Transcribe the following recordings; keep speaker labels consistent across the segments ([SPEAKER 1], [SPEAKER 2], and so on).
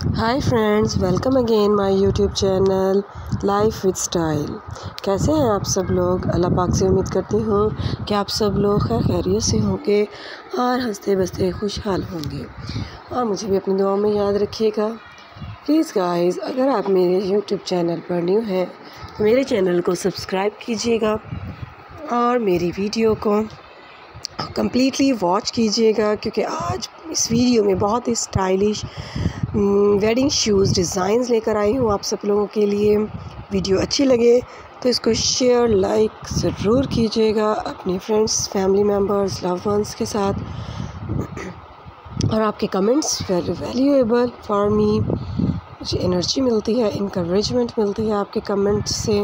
[SPEAKER 1] Hi friends welcome again my YouTube channel life with style कैसे हैं आप सब लोग? अल्लाह पाक से उम्मीद करती हूँ कि आप सब लोग खैर खैरियत से होंगे और हँसते बसते खुशहाल होंगे। और मुझे भी अपनी दुआओं में याद रखिएगा। प्लीज़ गाइस अगर आप मेरे यूट्यूब चैनल पर न्यू हैं तो मेरे चैनल को सब्सक्राइब कीजिएगा और मेरी वीडियो को कम्प्लीटली वॉच कीजिएगा, क्योंकि आज इस वीडियो में बहुत ही स्टाइलिश वेडिंग शूज़ डिज़ाइंस लेकर आई हूँ आप सब लोगों के लिए। वीडियो अच्छी लगे तो इसको शेयर लाइक ज़रूर कीजिएगा अपने friends family members love ones के साथ। और आपके comments very valuable for me मुझे एनर्जी मिलती है इनक्रेजमेंट मिलती है आपके कमेंट्स से।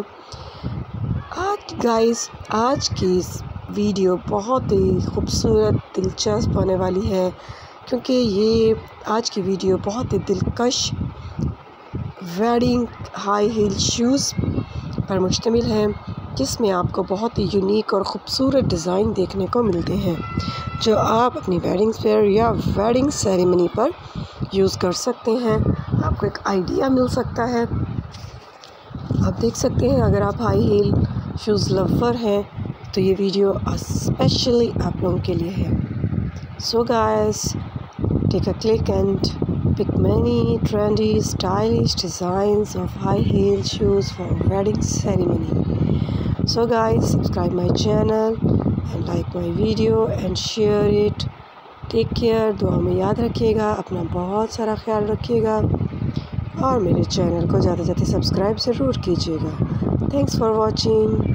[SPEAKER 1] आज गाइस आज की वीडियो बहुत ही खूबसूरत, दिलचस्प होने वाली है, क्योंकि ये आज की वीडियो बहुत ही दिलकश वेडिंग हाई हील शूज़ पर मुश्तमिल है, जिसमें आपको बहुत ही यूनिक और ख़ूबसूरत डिज़ाइन देखने को मिलते हैं, जो आप अपनी वेडिंग फेयर या वेडिंग सेरेमनी पर यूज़ कर सकते हैं। आपको एक आइडिया मिल सकता है। आप देख सकते हैं, अगर आप हाई हील शूज़ लवर हैं तो ये वीडियो स्पेशली आप लोगों के लिए है। So guys take a click and pick many trendy stylish design of high heel shoes for wedding ceremony so guys subscribe my channel and like my video and share it take care दुआ में याद रखिएगा, अपना बहुत सारा ख्याल रखिएगा और मेरे चैनल को ज़्यादा से ज़्यादा सब्सक्राइब ज़रूर कीजिएगा। Thanks for watching